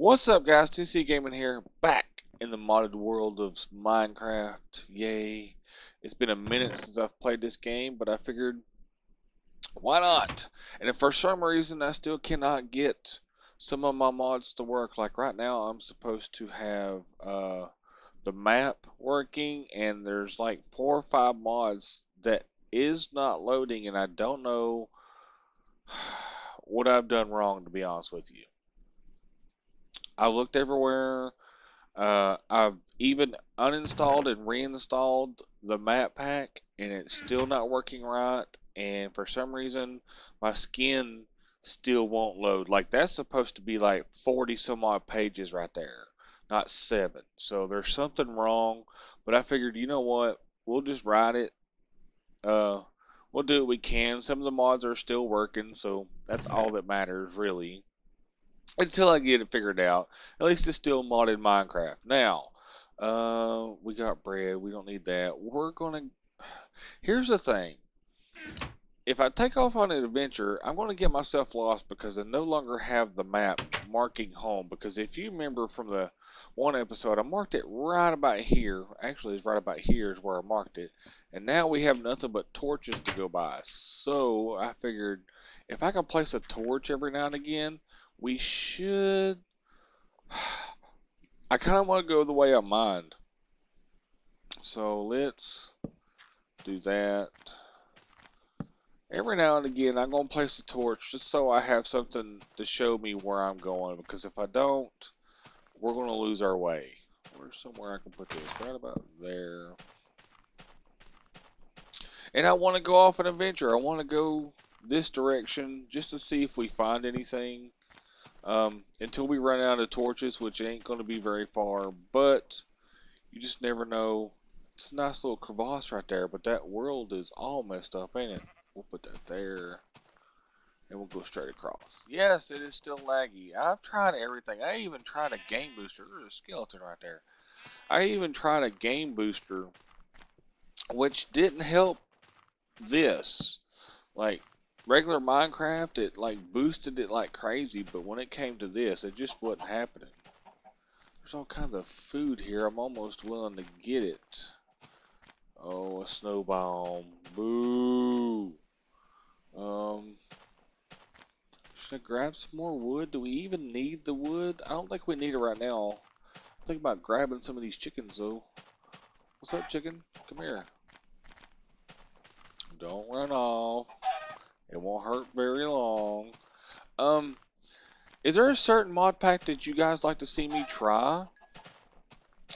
What's up guys, TC Gaming here, back in the modded world of Minecraft, yay. It's been a minute since I've played this game, but I figured, why not? And if for some reason I still cannot get some of my mods to work, like right now I'm supposed to have uh, the map working, and there's like four or five mods that is not loading, and I don't know what I've done wrong, to be honest with you. I looked everywhere. Uh, I've even uninstalled and reinstalled the map pack, and it's still not working right. And for some reason, my skin still won't load. Like that's supposed to be like 40 some odd pages right there, not seven. So there's something wrong. But I figured, you know what? We'll just ride it. Uh, we'll do what we can. Some of the mods are still working, so that's all that matters, really until I get it figured out. At least it's still modded Minecraft. Now, uh, we got bread. We don't need that. We're gonna. Here's the thing. If I take off on an adventure, I'm going to get myself lost because I no longer have the map marking home. Because if you remember from the one episode, I marked it right about here. Actually, it's right about here is where I marked it. And now we have nothing but torches to go by. So I figured if I can place a torch every now and again, we should. I kind of want to go the way I mind. So let's do that. Every now and again, I'm going to place a torch just so I have something to show me where I'm going. Because if I don't, we're going to lose our way. Where's somewhere I can put this? Right about there. And I want to go off an adventure. I want to go this direction just to see if we find anything um, until we run out of torches, which ain't going to be very far, but you just never know. It's a nice little crevasse right there, but that world is all messed up, ain't it? We'll put that there, and we'll go straight across. Yes, it is still laggy. I've tried everything. I even tried a game booster. There's a skeleton right there. I even tried a game booster, which didn't help this. Like, regular Minecraft, it like boosted it like crazy, but when it came to this, it just wasn't happening. There's all kinds of food here. I'm almost willing to get it. Oh, a snow biome. Boo. Um, should I grab some more wood? Do we even need the wood? I don't think we need it right now. Think about grabbing some of these chickens though. What's up, chicken? Come here. Don't run off. It won't hurt very long. Um, is there a certain mod pack that you guys like to see me try?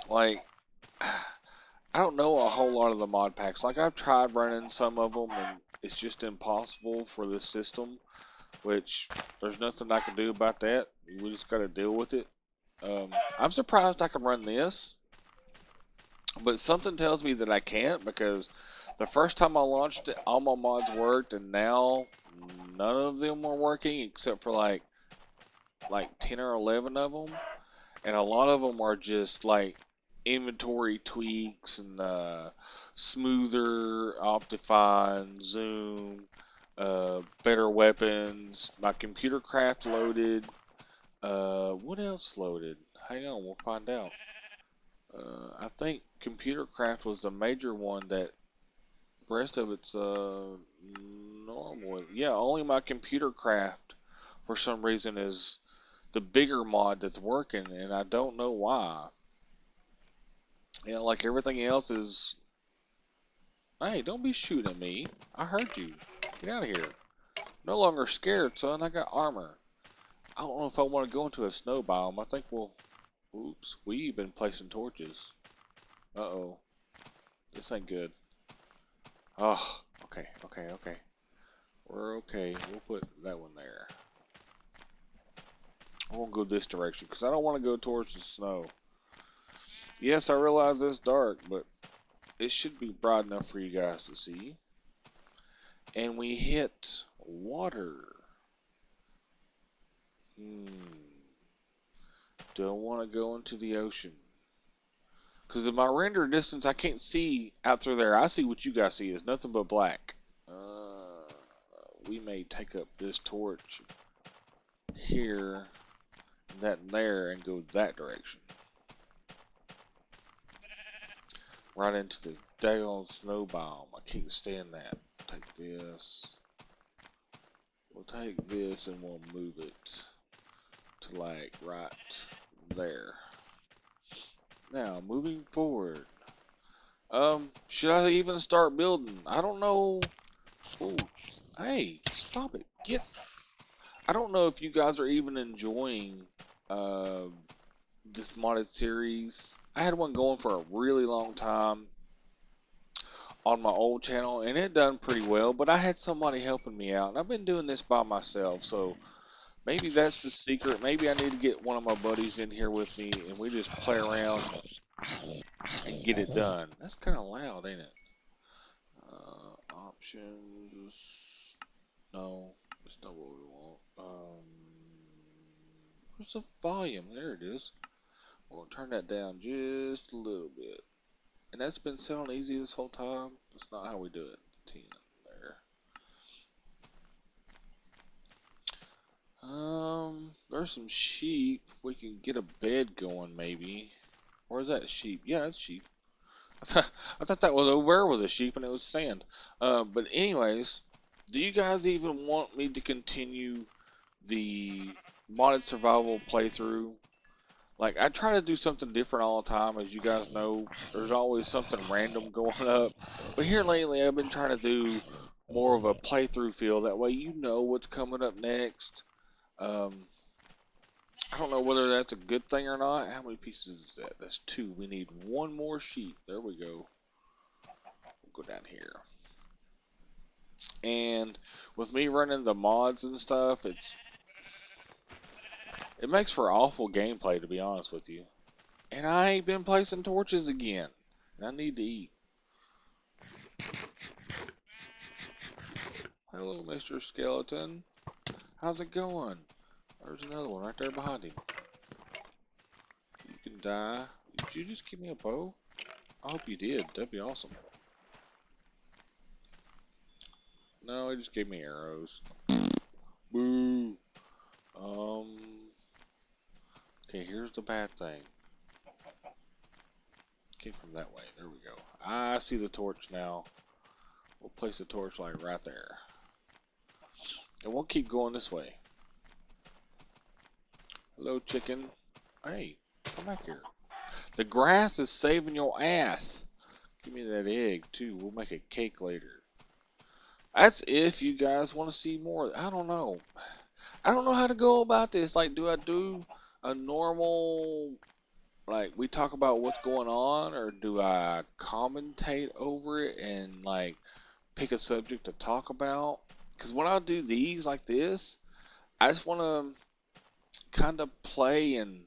Like, I don't know a whole lot of the mod packs. Like, I've tried running some of them, and it's just impossible for this system. Which, there's nothing I can do about that. We just got to deal with it. Um, I'm surprised I can run this. But something tells me that I can't because the first time I launched it, all my mods worked, and now none of them were working except for like like 10 or 11 of them. And a lot of them are just like inventory tweaks and uh, smoother, Optifine, zoom, uh, better weapons. My computer craft loaded. Uh, what else loaded? Hang on, we'll find out. Uh, I think computer craft was the major one that rest of it's uh normal. Yeah, only my computer craft for some reason is the bigger mod that's working and I don't know why. Yeah, like everything else is Hey, don't be shooting me. I heard you. Get out of here. No longer scared, son. I got armor. I don't know if I want to go into a snow biome. I think we'll... Oops. We've been placing torches. Uh-oh. This ain't good. Oh, okay, okay, okay. We're okay. We'll put that one there. I won't go this direction because I don't want to go towards the snow. Yes, I realize it's dark, but it should be bright enough for you guys to see. And we hit water. Hmm. Don't want to go into the ocean. Because in my render distance, I can't see out through there. I see what you guys see is nothing but black. Uh, we may take up this torch here and that in there and go that direction. Right into the daggone snow biome. I can't stand that. Take this. We'll take this and we'll move it to like right there. Now, moving forward. Um, should I even start building? I don't know. Ooh, hey, stop it. Get. I don't know if you guys are even enjoying uh, this modded series. I had one going for a really long time on my old channel and it done pretty well but I had somebody helping me out and I've been doing this by myself so maybe that's the secret. Maybe I need to get one of my buddies in here with me and we just play around and get it done. That's kind of loud ain't it? Uh, options. No it's not what we want. Um, where's the volume? There it is. We'll turn that down just a little bit. And that's been on easy this whole time. That's not how we do it. 10 there. Um, there's some sheep. We can get a bed going maybe. Or is that sheep? Yeah, it's sheep. I thought, I thought that was a where was a sheep and it was sand. Uh, but anyways, do you guys even want me to continue the modded survival playthrough? Like, I try to do something different all the time, as you guys know. There's always something random going up. But here lately, I've been trying to do more of a playthrough feel. That way you know what's coming up next. Um, I don't know whether that's a good thing or not. How many pieces is that? That's two. We need one more sheet. There we go. We'll go down here. And with me running the mods and stuff, it's it makes for awful gameplay, to be honest with you. And I ain't been placing torches again. And I need to eat. Hello, Mr. Skeleton. How's it going? There's another one right there behind him. You can die. Did you just give me a bow? I hope you did. That'd be awesome. No, he just gave me arrows. Boo. Um, Okay, here's the bad thing. Came from that way. There we go. I see the torch now. We'll place the torch like right there. And we'll keep going this way. Hello, chicken. Hey, come back here. The grass is saving your ass. Give me that egg, too. We'll make a cake later. That's if you guys want to see more. I don't know. I don't know how to go about this. Like, do I do a normal like we talk about what's going on or do I commentate over it and like pick a subject to talk about because when I do these like this I just want to kind of play and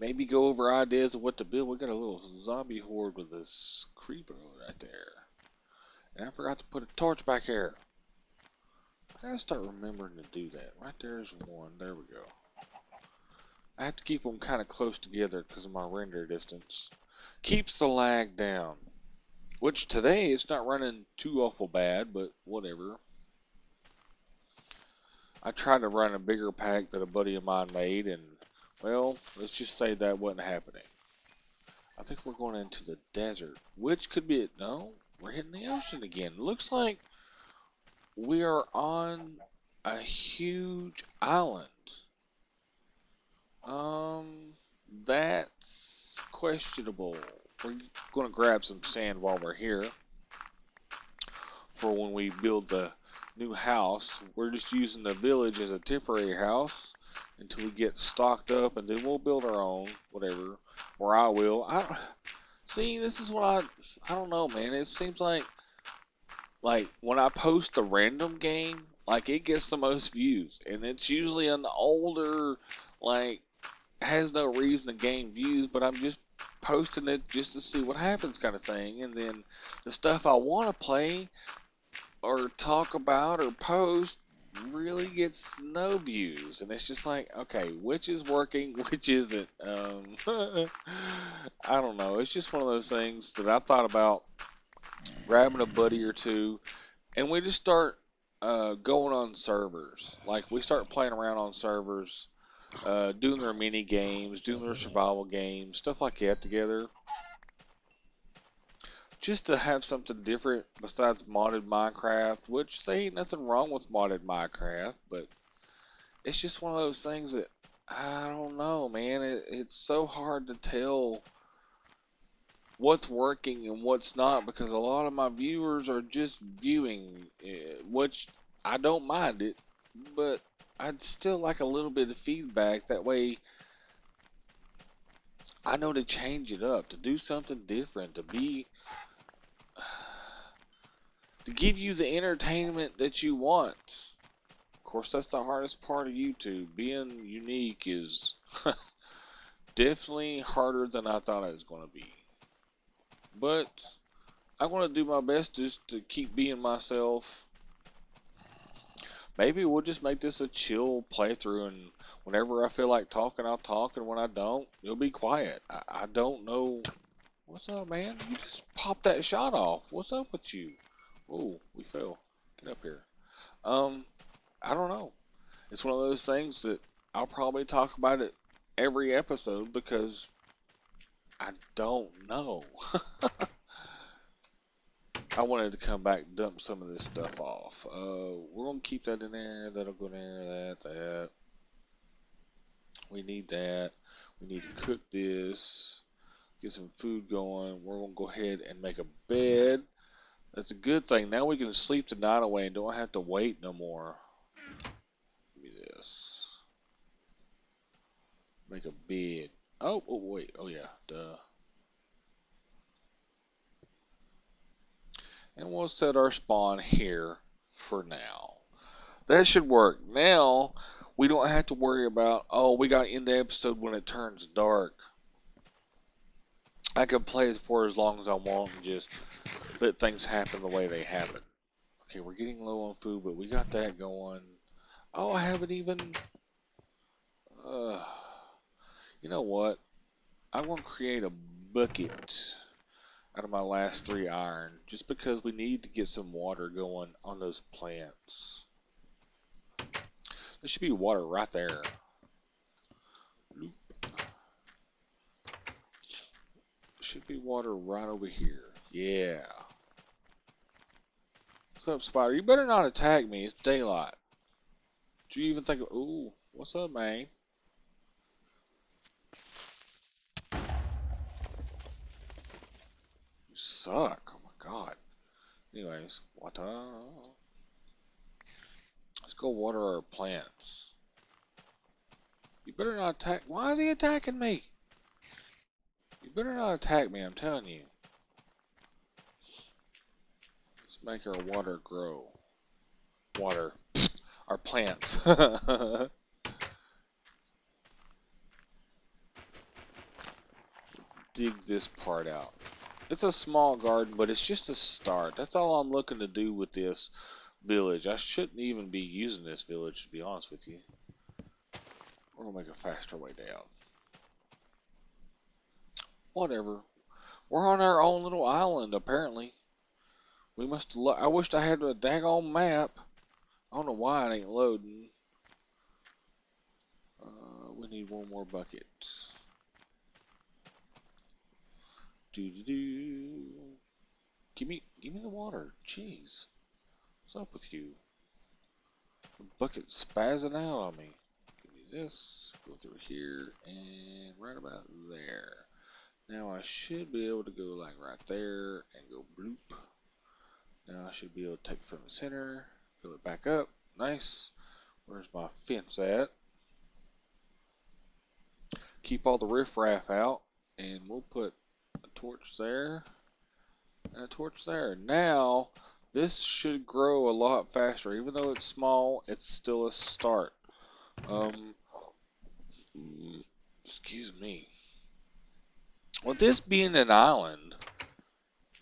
maybe go over ideas of what to build. We got a little zombie horde with this creeper right there. And I forgot to put a torch back here. I gotta start remembering to do that. Right there's one. There we go. I have to keep them kind of close together because of my render distance. Keeps the lag down. Which today it's not running too awful bad, but whatever. I tried to run a bigger pack that a buddy of mine made, and well, let's just say that wasn't happening. I think we're going into the desert, which could be it. No, we're hitting the ocean again. Looks like we are on a huge island. Um, that's questionable. We're going to grab some sand while we're here for when we build the new house. We're just using the village as a temporary house until we get stocked up, and then we'll build our own, whatever. Or I will. I see. This is what I. I don't know, man. It seems like, like when I post a random game, like it gets the most views, and it's usually an older, like has no reason to gain views, but I'm just posting it just to see what happens kind of thing. And then the stuff I want to play or talk about or post really gets no views. And it's just like, okay, which is working, which isn't. Um, I don't know. It's just one of those things that I thought about grabbing a buddy or two and we just start uh, going on servers. Like we start playing around on servers uh, doing their mini games, doing their survival games, stuff like that together. Just to have something different besides modded Minecraft, which there ain't nothing wrong with modded Minecraft, but it's just one of those things that I don't know, man. It, it's so hard to tell what's working and what's not because a lot of my viewers are just viewing, eh, which I don't mind it, but I'd still like a little bit of feedback. That way, I know to change it up, to do something different, to be, to give you the entertainment that you want. Of course, that's the hardest part of YouTube. Being unique is definitely harder than I thought it was going to be. But I'm going to do my best just to keep being myself maybe we'll just make this a chill playthrough and whenever I feel like talking, I'll talk, and when I don't, it'll be quiet. I, I don't know. What's up, man? You just popped that shot off. What's up with you? Oh, we fell. Get up here. Um, I don't know. It's one of those things that I'll probably talk about it every episode because I don't know. I wanted to come back and dump some of this stuff off. Uh, we're going to keep that in there. That'll go in there, that, that. We need that. We need to cook this. Get some food going. We're going to go ahead and make a bed. That's a good thing. Now we can sleep the night away and don't have to wait no more. Give me this. Make a bed. Oh, oh wait. Oh yeah. Duh. And we'll set our spawn here for now. That should work. Now, we don't have to worry about, oh, we got in the episode when it turns dark. I can play for as long as I want and just let things happen the way they happen. Okay, we're getting low on food, but we got that going. Oh, I haven't even... Uh, you know what? I want to create a bucket out of my last three iron just because we need to get some water going on those plants. There should be water right there. Should be water right over here. Yeah. What's up, Spider? You better not attack me. It's daylight. Do you even think of... Ooh, what's up, man? Suck. Oh my god. Anyways, water. Uh, let's go water our plants. You better not attack. Why is he attacking me? You better not attack me, I'm telling you. Let's make our water grow. Water. Our plants. Dig this part out. It's a small garden, but it's just a start. That's all I'm looking to do with this village. I shouldn't even be using this village, to be honest with you. We're going to make a faster way down. Whatever. We're on our own little island, apparently. We must I wished I had a daggone map. I don't know why it ain't loading. Uh, we need one more bucket. Do do do. Give me, give me the water. Jeez, what's up with you? The bucket spazzing out on me. Give me this. Go through here and right about there. Now I should be able to go like right there and go bloop. Now I should be able to take from the center, fill it back up. Nice. Where's my fence at? Keep all the riffraff out, and we'll put torch there, and a torch there. Now, this should grow a lot faster. Even though it's small, it's still a start. Um, excuse me. With this being an island,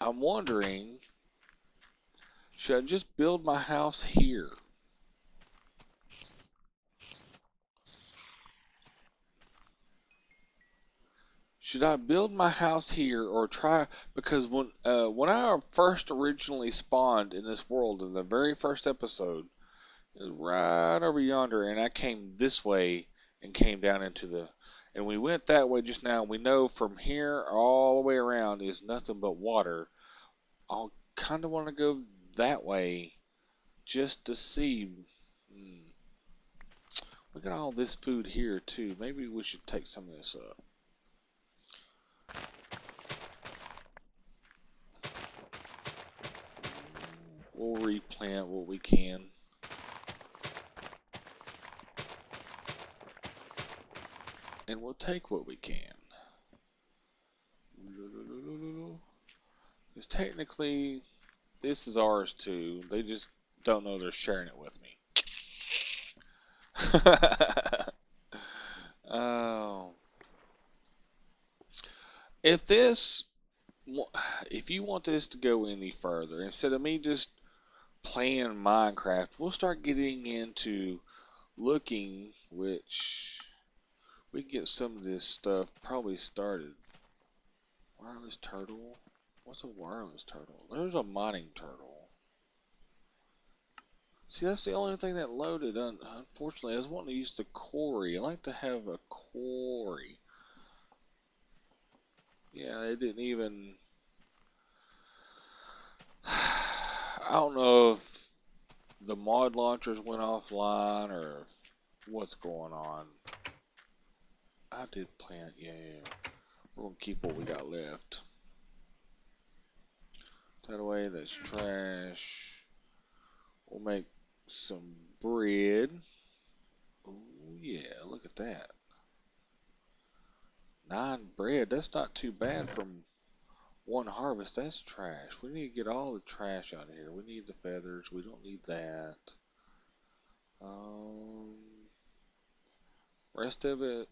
I'm wondering, should I just build my house here? Should I build my house here or try because when uh, when I first originally spawned in this world in the very first episode it was right over yonder and I came this way and came down into the and we went that way just now. We know from here all the way around is nothing but water. I kind of want to go that way just to see. Hmm. We got all this food here too. Maybe we should take some of this up. We'll replant what we can. and we'll take what we can. Because technically, this is ours too. They just don't know they're sharing it with me. oh. If this, if you want this to go any further, instead of me just playing Minecraft, we'll start getting into looking, which we get some of this stuff probably started. Wireless turtle? What's a wireless turtle? There's a mining turtle. See, that's the only thing that loaded. Unfortunately, I was wanting to use the quarry. I like to have a quarry. Yeah, it didn't even... I don't know if the mod launchers went offline or what's going on. I did plant, yeah. We're gonna keep what we got left. That away, that's trash. We'll make some bread. Oh yeah, look at that. Nine bread, that's not too bad from one harvest. That's trash. We need to get all the trash out of here. We need the feathers. We don't need that. Um, rest of it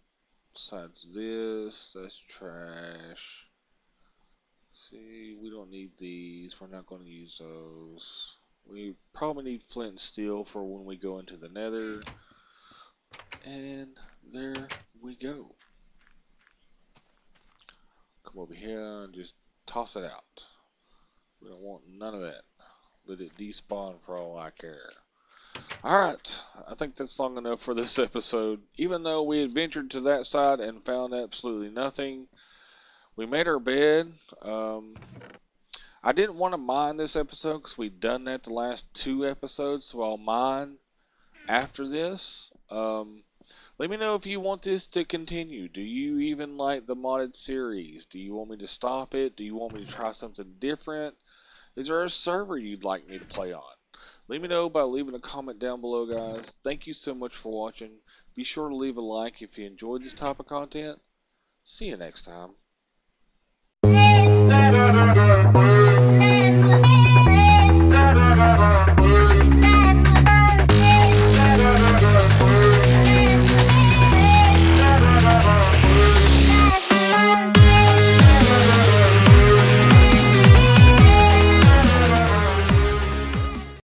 Besides this, that's trash. See, we don't need these. We're not going to use those. We probably need flint and steel for when we go into the nether. And there we go. Come over here and just toss it out. We don't want none of that. Let it despawn for all I care. Alright, I think that's long enough for this episode. Even though we adventured to that side and found absolutely nothing, we made our bed. Um, I didn't want to mine this episode because we've done that the last two episodes, so I'll mine after this. Um, let me know if you want this to continue. Do you even like the modded series? Do you want me to stop it? Do you want me to try something different? Is there a server you'd like me to play on? Let me know by leaving a comment down below, guys. Thank you so much for watching. Be sure to leave a like if you enjoyed this type of content. See you next time.